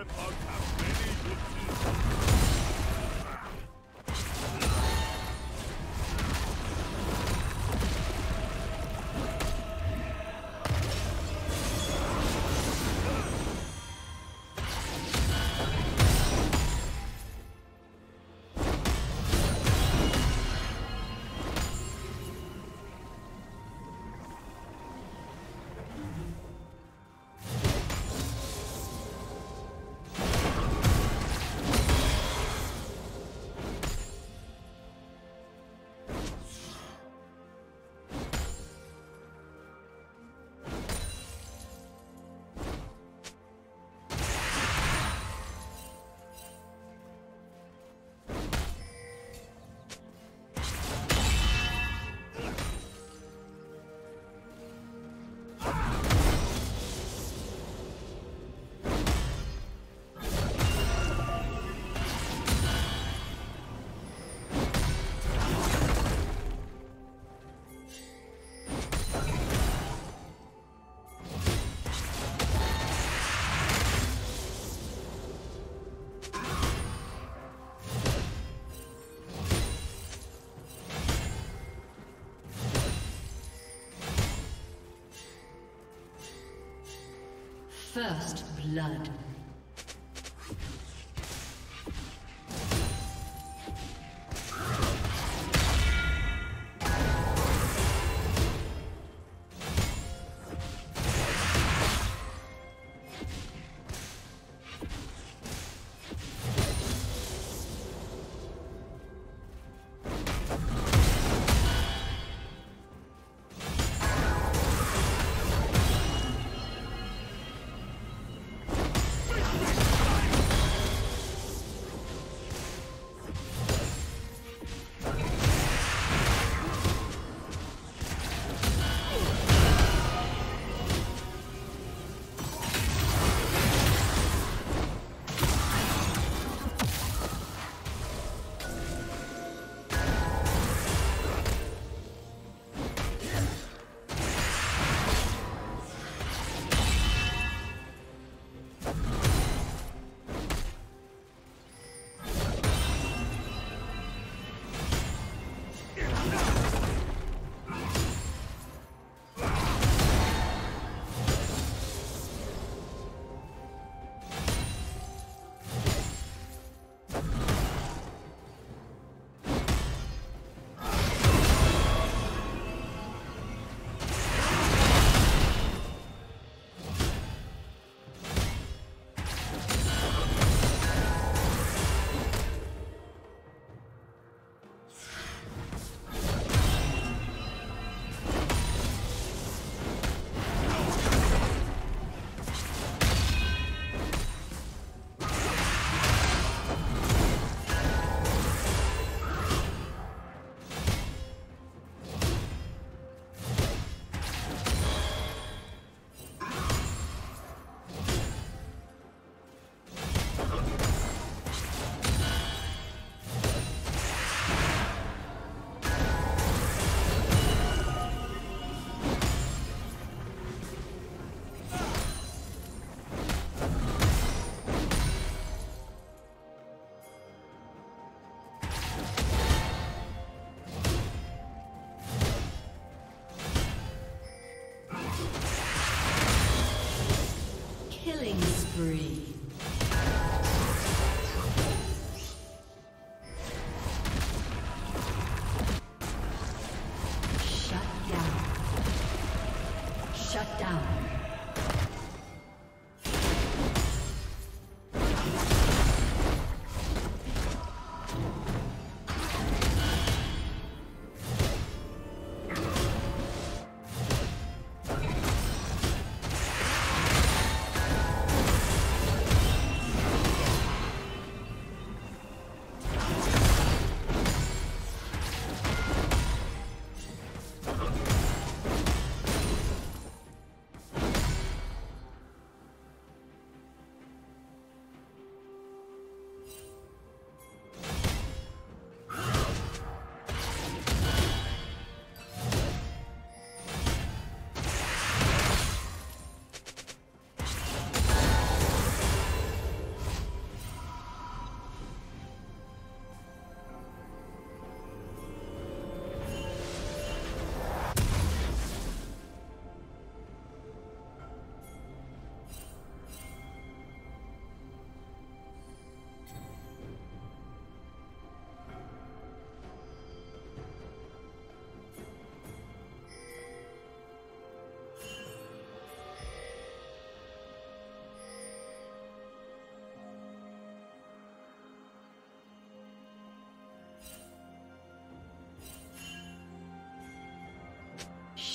Grimlock First blood.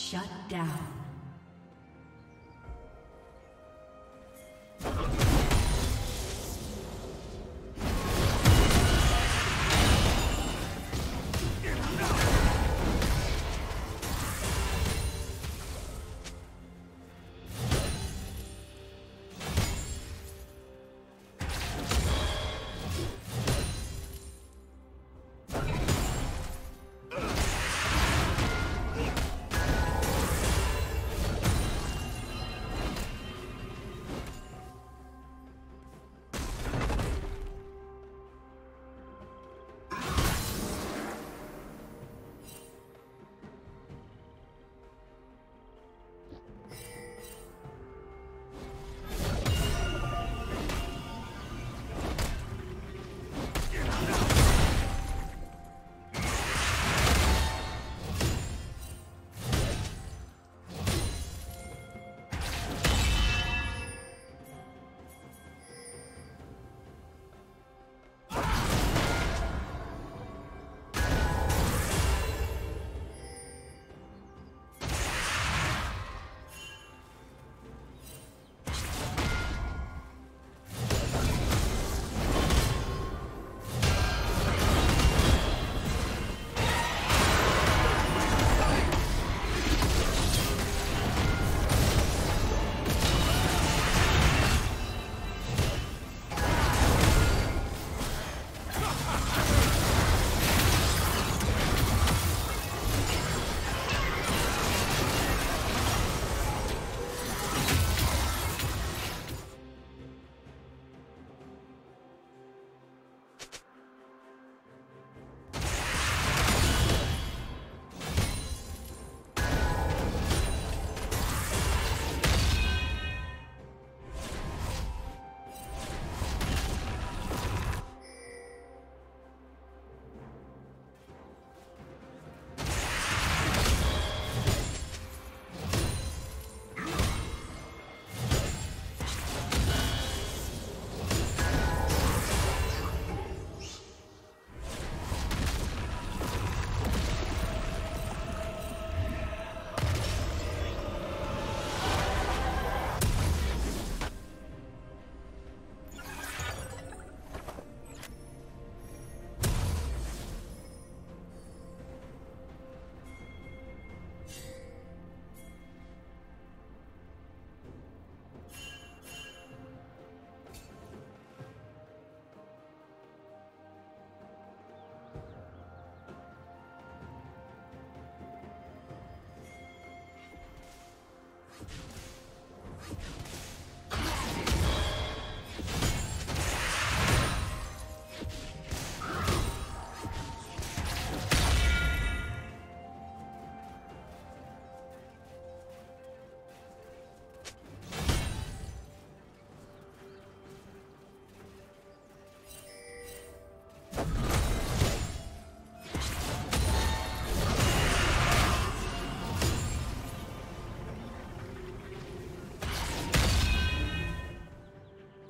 Shut down. Oh my God.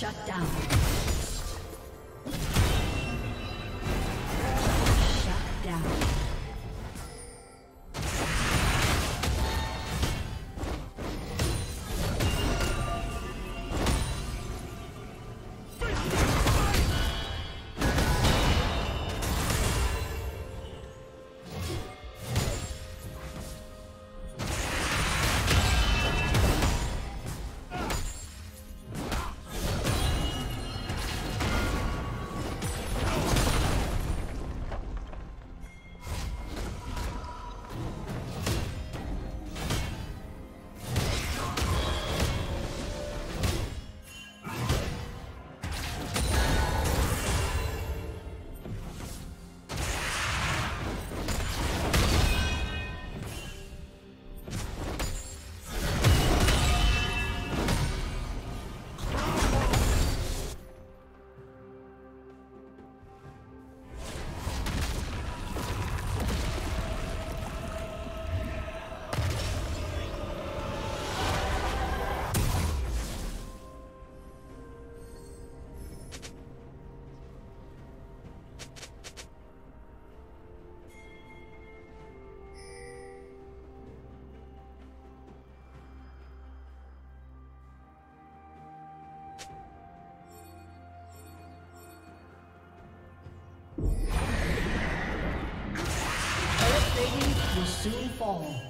Shut down. Will soon fall.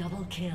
Double kill.